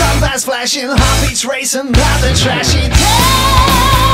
Combat's flashing, heartbeats racing, out the trashy. Day